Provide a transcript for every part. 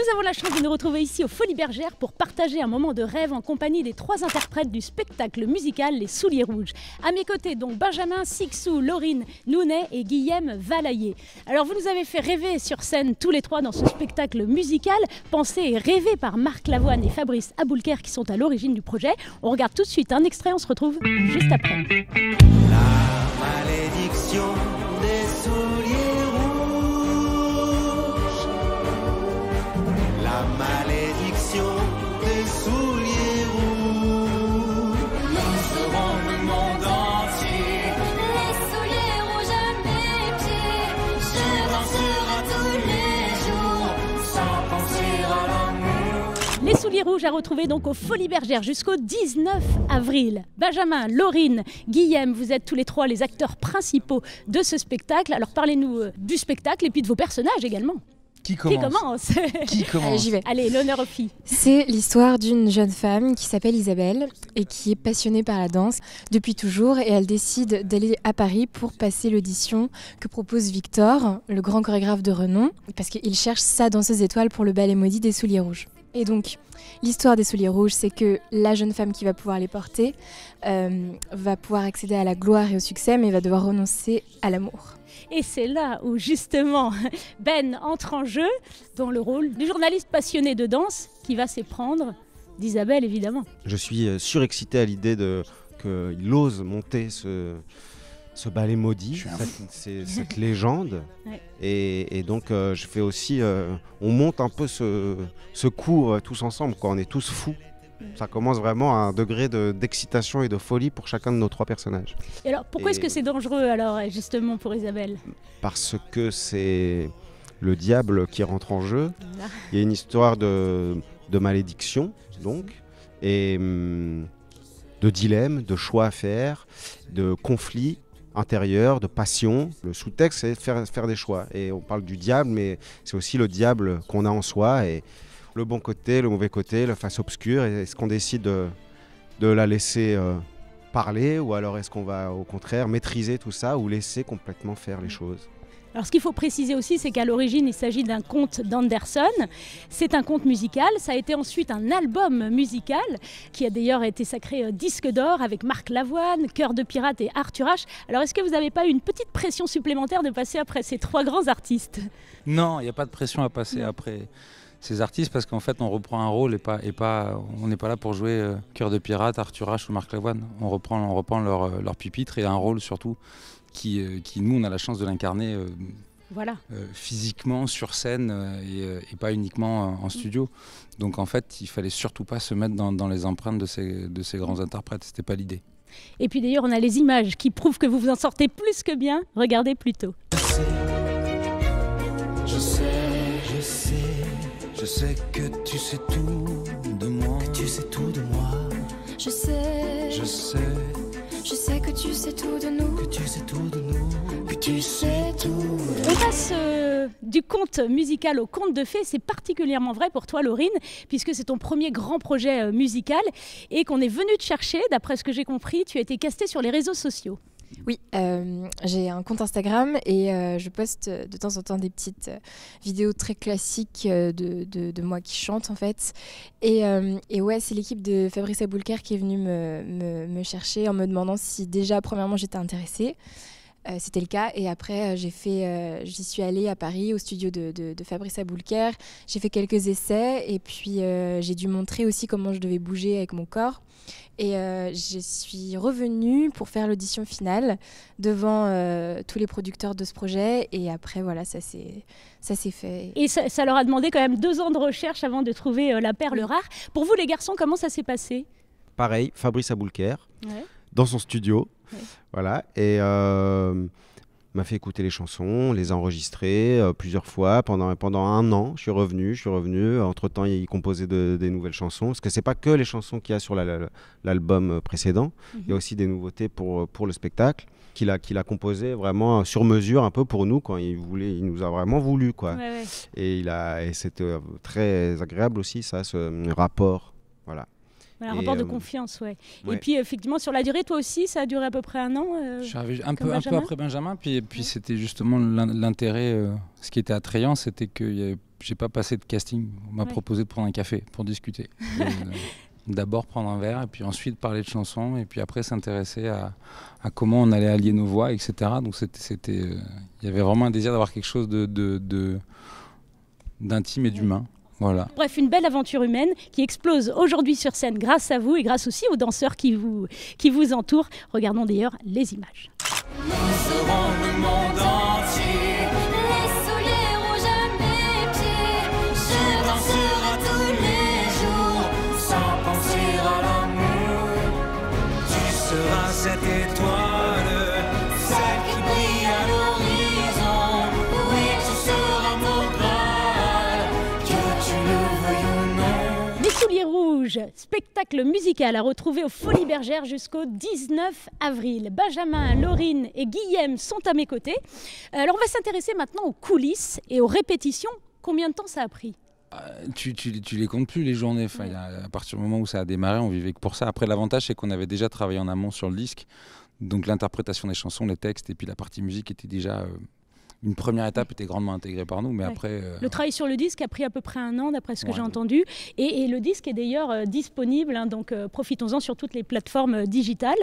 Nous avons la chance de nous retrouver ici aux Folies Bergères pour partager un moment de rêve en compagnie des trois interprètes du spectacle musical Les Souliers Rouges. À mes côtés, donc Benjamin Sixou, Laurine Nounet et Guillaume Valaillé. Alors, vous nous avez fait rêver sur scène tous les trois dans ce spectacle musical, pensé et rêvé par Marc Lavoine et Fabrice Aboulker qui sont à l'origine du projet. On regarde tout de suite un extrait, on se retrouve juste après. Souliers rouges à retrouver donc aux Folies Bergères jusqu'au 19 avril. Benjamin, Laurine, Guillaume, vous êtes tous les trois les acteurs principaux de ce spectacle. Alors parlez-nous euh, du spectacle et puis de vos personnages également. Qui Qui commence commence? Qui Allez, commence? j'y vais. Allez, l'honneur aux filles. C'est l'histoire d'une jeune femme qui s'appelle Isabelle et qui est passionnée par la danse depuis toujours et elle décide d'aller à Paris pour passer l'audition que propose Victor, le grand chorégraphe de renom, parce qu'il cherche sa danseuse étoile pour le ballet maudit des souliers rouges. Et donc, l'histoire des souliers rouges, c'est que la jeune femme qui va pouvoir les porter euh, va pouvoir accéder à la gloire et au succès, mais va devoir renoncer à l'amour. Et c'est là où justement Ben entre en jeu dans le rôle du journaliste passionné de danse qui va s'éprendre d'Isabelle évidemment. Je suis euh, surexcité à l'idée de qu'il ose monter ce, ce ballet maudit, cette, c'est- cette légende. Ouais. Et, et donc euh, je fais aussi, euh, on monte un peu ce, ce cours euh, tous ensemble, quoi. on est tous fous. Ça commence vraiment à un degré de- d'excitation et de folie pour chacun de nos trois personnages. Et alors pourquoi est-ce que c'est dangereux alors justement pour Isabelle? Parce que c'est le diable qui rentre en jeu. Là. Il y a une histoire de, de malédiction, donc, et hum, de dilemme, de choix à faire, de conflits intérieurs, de passion. Le sous-texte, c'est faire, faire des choix. Et on parle du diable, mais c'est aussi le diable qu'on a en soi, et le bon côté, le mauvais côté, le face obscure. Est-ce qu'on décide de, de la laisser euh, parler, ou alors est-ce qu'on va au contraire maîtriser tout ça, ou laisser complètement faire les choses? Alors ce qu'il faut préciser aussi, c'est qu'à l'origine, il s'agit d'un conte d'Anderson. C'est un conte musical. Ça a été ensuite un album musical qui a d'ailleurs été sacré euh, disque d'or avec Marc Lavoine, Cœur de pirate et Arthur H. Alors est-ce que vous n'avez pas eu une petite pression supplémentaire de passer après ces trois grands artistes? Non, il n'y a pas de pression à passer Non. après ces artistes parce qu'en fait on reprend un rôle et pas, et pas on n'est pas là pour jouer euh, Cœur de Pirate, Arthur H ou Marc Lavoine. On reprend, on reprend leur, euh, leur pupitre et un rôle surtout qui, euh, qui nous on a la chance de l'incarner euh, Voilà. euh, physiquement sur scène euh, et, et pas uniquement euh, en studio. Donc en fait il fallait surtout pas se mettre dans, dans les empreintes de ces, de ces grands interprètes, c'était pas l'idée. Et puis d'ailleurs, on a les images qui prouvent que vous vous en sortez plus que bien. Regardez plutôt. Je sais, je sais, je sais que tu sais tout de moi. tu sais tout de moi. Je sais, Je sais je sais que tu sais tout de nous, que tu sais tout de nous. que tu sais tout. On passe euh, du conte musical au conte de fées. C'est particulièrement vrai pour toi, Laurine, puisque c'est ton premier grand projet euh, musical et qu'on est venu te chercher. D'après ce que j'ai compris, tu as été casté sur les réseaux sociaux. Oui, euh, j'ai un compte Instagram et euh, je poste de temps en temps des petites euh, vidéos très classiques de, moi qui chante en fait. Et, ouais, c'est l'équipe de Fabrice Aboulker qui est venue me- me chercher en me demandant si déjà, premièrement, j'étais intéressée. Euh, C'était le cas et après euh, j'ai fait, euh, j'y suis allée à Paris au studio de, de- de Fabrice Aboulker. J'ai fait quelques essais et puis euh, j'ai dû montrer aussi comment je devais bouger avec mon corps. Et euh, je suis revenue pour faire l'audition finale devant euh, tous les producteurs de ce projet. Et après, voilà, ça s'est ça s'est fait. Et ça, ça leur a demandé quand même deux ans de recherche avant de trouver euh, la perle rare. Pour vous, les garçons, comment ça s'est passé? Pareil, Fabrice Aboulker, Ouais. dans son studio. Voilà. Et euh, m'a fait écouter les chansons, les a enregistrées euh, plusieurs fois pendant, pendant un an. Je suis revenu, je suis revenu. Entre temps, il composait de- des nouvelles chansons. Parce que c'est pas que les chansons qu'il y a sur la- la- l'album précédent. Il y a aussi des nouveautés pour, pour le spectacle qu'il a, qu'il a composé vraiment sur mesure un peu pour nous quand il voulait. Il nous a vraiment voulu quoi. Ouais, ouais. Et il a, et c'était euh, très agréable aussi ça, ce rapport. Voilà. Un Et, rapport de euh, confiance, ouais. Et puis, effectivement, sur la durée, toi aussi, ça a duré à peu près un an euh, Je suis arrivé un peu, un peu Benjamin après Benjamin, puis, puis c'était justement l'in- l'intérêt, euh, ce qui était attrayant, c'était avait J'ai pas passé de casting. On m'a Ouais. proposé de prendre un café pour discuter. D'abord prendre un verre, et puis ensuite parler de chansons, et puis après s'intéresser à, à comment on allait allier nos voix, etc. Donc c'était, euh, il y avait vraiment un désir d'avoir quelque chose de- d'intime et d'humain. Voilà. Bref, une belle aventure humaine qui explose aujourd'hui sur scène grâce à vous et grâce aussi aux danseurs qui vous, qui vous entourent. Regardons d'ailleurs les images. le monde. Spectacle musical à retrouver aux Folies Bergères jusqu'au 19 avril. Benjamin, Laurine et Guillaume sont à mes côtés. Alors on va s'intéresser maintenant aux coulisses et aux répétitions. Combien de temps ça a pris Tu, tu, les comptes plus les journées. À partir du moment où ça a démarré, on vivait que pour ça. Après, l'avantage, c'est qu'on avait déjà travaillé en amont sur le disque. Donc l'interprétation des chansons, les textes et puis la partie musique était déjà... euh, une première étape était grandement intégrée par nous, mais Ouais. après... euh, Le travail sur le disque a pris à peu près un an, d'après ce que Ouais. j'ai entendu. Et, et le disque est d'ailleurs euh, disponible, hein, donc euh, profitons-en sur toutes les plateformes digitales.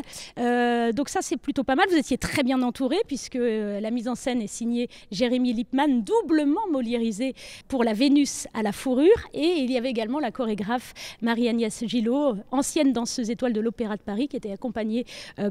Donc ça, c'est plutôt pas mal. Vous étiez très bien entouré, puisque la mise en scène est signée Jérémy Lippmann, doublement moliérisé pour la Vénus à la fourrure. Et il y avait également la chorégraphe Marie-Agnès Gillot, ancienne danseuse étoile de l'Opéra de Paris, qui était accompagnée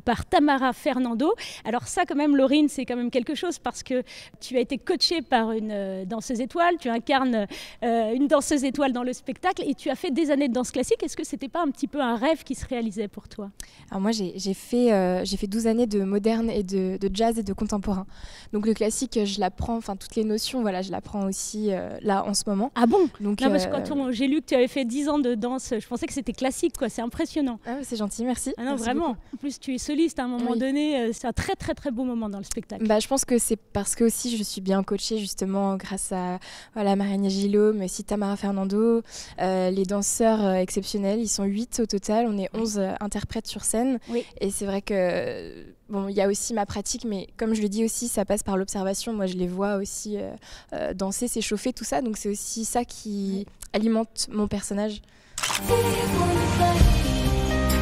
par Tamara Fernando. Alors ça, quand même, Laurine, c'est quand même quelque chose, parce que tu as été coachée par une euh, danseuse étoile, tu incarnes euh, une danseuse étoile dans le spectacle et tu as fait des années de danse classique. Est-ce que c'était pas un petit peu un rêve qui se réalisait pour toi? Alors moi, j'ai fait, euh, fait 12 années de moderne et de, de jazz et de contemporain. Donc le classique, je l'apprends, enfin toutes les notions, voilà, je l'apprends aussi euh, là en ce moment. Ah bon? Donc, Non, parce que quand j'ai lu que tu avais fait 10 ans de danse, je pensais que c'était classique, quoi. C'est impressionnant. ah c'est gentil, merci. Ah non, Merci vraiment. beaucoup. En plus, tu es soliste à un moment Oui. donné. C'est un très, très, très beau moment dans le spectacle. Bah, je pense que c'est parce que aussi je suis bien coachée justement grâce à voilà, Marianne Gillot, mais aussi Tamara Fernando, euh, les danseurs euh, exceptionnels, ils sont 8 au total, on est 11 euh, interprètes sur scène. Oui. Et c'est vrai que bon, il y a aussi ma pratique, mais comme je le dis aussi, ça passe par l'observation. Moi, je les vois aussi euh, euh, danser, s'échauffer, tout ça, donc c'est aussi ça qui alimente mon personnage.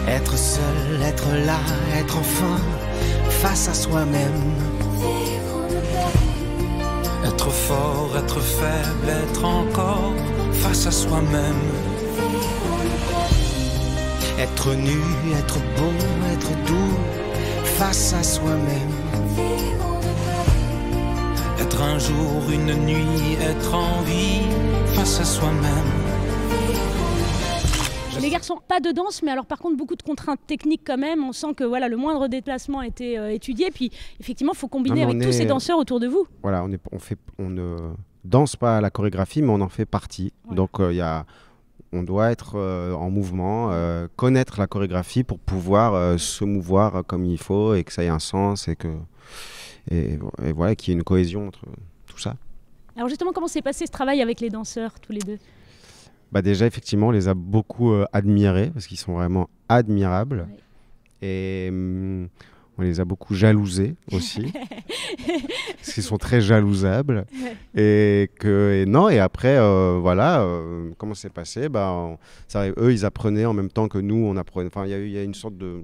Être seul, être là, être enfin face à soi-même. Être fort, être faible, être encore face à soi-même. Être nu, être beau, être doux face à soi-même. Être un jour, une nuit, être en vie face à soi-même. Les garçons, pas de danse, mais alors par contre beaucoup de contraintes techniques quand même. On sent que voilà, le moindre déplacement a été euh, étudié. Puis effectivement, il faut combiner Non, avec tous ces est- danseurs autour de vous. Voilà, on, est, on, fait, on ne danse pas à la chorégraphie, mais on en fait partie. Ouais. Donc, euh, y a, on doit être euh, en mouvement, euh, connaître la chorégraphie pour pouvoir euh, se mouvoir euh, comme il faut et que ça ait un sens et que et, et voilà qu'il y ait une cohésion entre tout ça. Alors justement, comment s'est passé ce travail avec les danseurs, tous les deux? Bah déjà, effectivement, on les a beaucoup euh, admirés parce qu'ils sont vraiment admirables. Et hum, on les a beaucoup jalousés aussi. parce qu'ils sont très jalousables. Et que et non, et après, euh, voilà, euh, comment c'est passé? Bah, on- ça, arrive- Eux, ils apprenaient en même temps que nous, on apprenait. Enfin, il y, a y une sorte de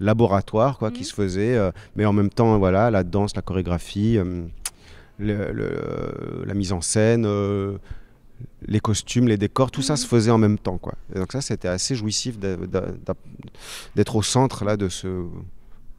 laboratoire quoi, qui Mhm. se faisait. mais en même temps, voilà, la danse, la chorégraphie, le- le- la mise en scène. euh, les costumes, les décors, tout ça se faisait en même temps. Quoi. Et donc ça, c'était assez jouissif d'être au centre là, de, ce,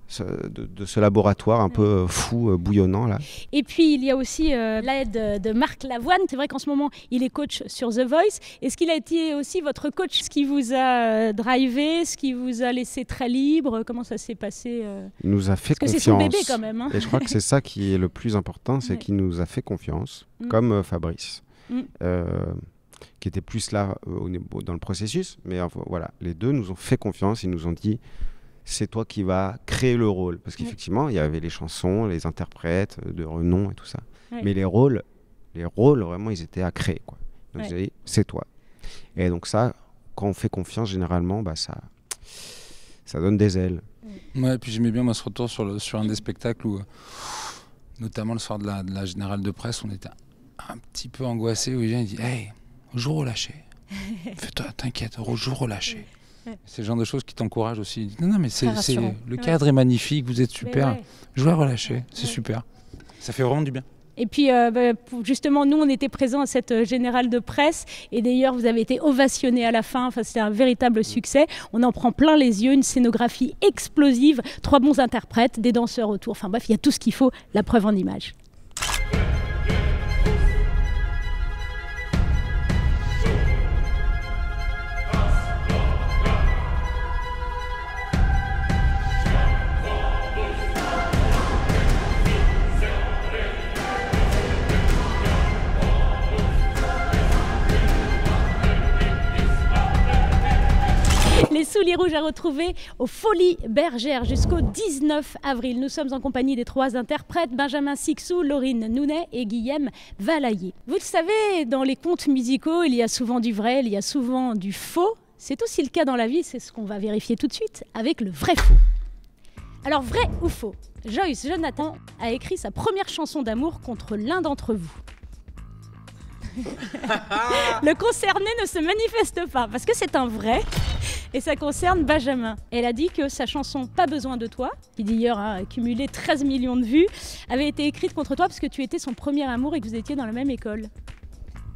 ce- de, de ce laboratoire un peu euh, fou, euh, bouillonnant. Là. Et puis il y a aussi euh, l'aide de Marc Lavoine. C'est vrai qu'en ce moment, il est coach sur The Voice. Est-ce qu'il a été aussi votre coach, ce qui vous a drivé, ce qui vous a laissé très libre? Comment ça s'est passé euh? Il nous a fait Parce que c'est confiance. son bébé quand même. hein. Et je crois que c'est ça qui est le plus important, c'est Ouais. qu'il nous a fait confiance, Mm. comme euh, Fabrice, Mm. euh, qui était plus là euh, au niveau- dans le processus. Mais enfin, voilà, les deux nous ont fait confiance, ils nous ont dit c'est toi qui vas créer le rôle. Parce qu'effectivement, il y avait les chansons, les interprètes euh, de renom et tout ça. Ouais. Mais les rôles, les rôles, vraiment, ils étaient à créer. Quoi. Donc, Ouais. ils ont dit c'est toi. Et donc, ça, quand on fait confiance, généralement, bah, ça, ça donne des ailes. Ouais, puis j'aimais bien moi, ce retour sur, le, sur un des spectacles où, notamment le soir de la, de la générale de presse, on était un petit peu angoissé où il vient et dit Hey, jour relâché. Fais-toi, t'inquiète, au jour relâché. C'est le genre de choses qui t'encouragent aussi. Il dit, Non, non, mais c'est, le cadre est magnifique, vous êtes super. Ouais. Jouer relâché, c'est Ouais. super. Ça fait vraiment du bien. Et puis, euh, bah, justement, nous, on était présents à cette euh, générale de presse. Et d'ailleurs, vous avez été ovationnés à la fin. Enfin, c'était un véritable succès. On en prend plein les yeux. Une scénographie explosive. Trois bons interprètes, des danseurs autour. Enfin, bref, il y a tout ce qu'il faut. La preuve en images. Rouges à retrouver aux Folies Bergères jusqu'au 19 avril. Nous sommes en compagnie des trois interprètes Benjamin Sixou, Laurine Nounet et Guillaume Valaillé. Vous le savez, dans les contes musicaux, il y a souvent du vrai, il y a souvent du faux. C'est aussi le cas dans la vie, c'est ce qu'on va vérifier tout de suite avec le vrai faux. Alors, vrai ou faux Joyce Jonathan a écrit sa première chanson d'amour contre l'un d'entre vous. le concerné ne se manifeste pas parce que c'est un vrai et ça concerne Benjamin. Elle a dit que sa chanson Pas besoin de toi, qui d'ailleurs a accumulé 13 millions de vues, avait été écrite contre toi parce que tu étais son premier amour et que vous étiez dans la même école.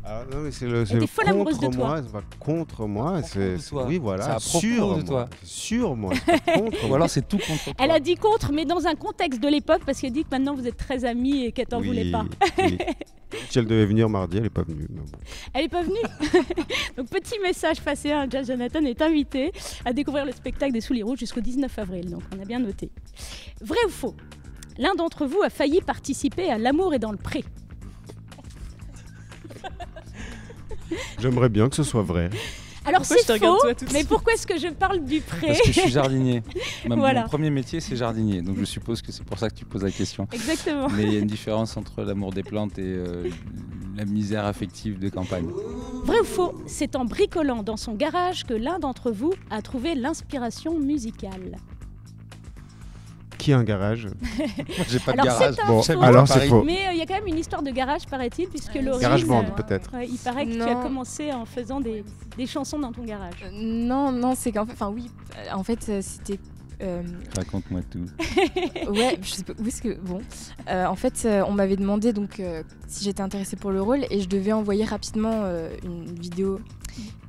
Ah, non, mais c'est le, c'est était le folle amoureuse de toi. moi, c'est pas contre moi, c'est oui voilà, sur de moi. toi. Sur moi, contre Ou alors c'est tout contre toi. Elle a dit contre, mais dans un contexte de l'époque, parce qu'elle dit que maintenant vous êtes très amis et qu'elle t'en Oui, voulait pas. oui. Si elle devait venir mardi, elle est pas venue. mais bon. Elle n'est pas venue. Donc petit message passé, hein, Jazz Jonathan est invité à découvrir le spectacle des Souliers Rouges jusqu'au 19 avril. Donc on a bien noté. Vrai ou faux? L'un d'entre vous a failli participer à L'amour est dans le pré. J'aimerais bien que ce soit vrai. Alors Pourquoi je te c'est regarde faux, toi tout de mais pourquoi est-ce que je parle du pré Parce que je suis jardinier. Ma- Voilà. Mon premier métier, c'est jardinier. Donc je suppose que c'est pour ça que tu poses la question. Exactement. Mais il y a une différence entre l'amour des plantes et euh, la misère affective de campagne. Vrai ou faux C'est en bricolant dans son garage que l'un d'entre vous a trouvé l'inspiration musicale. Qui a un garage? J'ai pas Alors, de garage. c'est un Bon, faux. alors c'est faux. Mais euh, il y a quand même une histoire de garage, paraît-il, puisque Ouais. Laurine... Garage band, euh, peut-être. ouais, il paraît que tu as Non. commencé en faisant des, des chansons dans ton garage. Euh, Non, non, c'est qu'en fait, enfin oui, en fait, c'était. euh, Raconte-moi tout. ouais, je sais pas où est-ce que. Bon. Euh, en fait, euh, on m'avait demandé donc euh, si j'étais intéressée pour le rôle et je devais envoyer rapidement euh, une vidéo.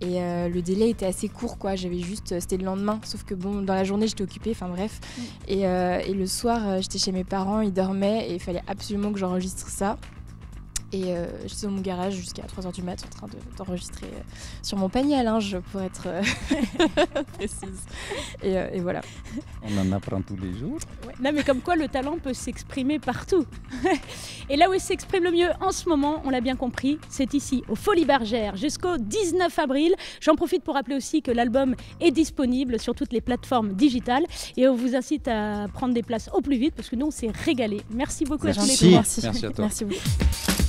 Et euh, le délai était assez court, quoi. J'avais juste. euh, C'était le lendemain. Sauf que bon, dans la journée, j'étais occupée, enfin bref. Et, euh, et le soir, j'étais chez mes parents, ils dormaient et il fallait absolument que j'enregistre ça. Et euh, j'étais dans mon garage jusqu'à 3h du mat en train de- d'enregistrer euh, sur mon panier à linge pour être euh, précise. Et, euh, et voilà. On en apprend tous les jours. Ouais. Non, mais comme quoi le talent peut s'exprimer partout. Et là où il s'exprime le mieux en ce moment, on l'a bien compris, c'est ici, aux Folies Bergères, jusqu'au 19 avril. J'en profite pour rappeler aussi que l'album est disponible sur toutes les plateformes digitales et on vous incite à prendre des places au plus vite parce que nous, on s'est régalé. Merci beaucoup à tous les trois. Merci. Merci à toi. Merci beaucoup.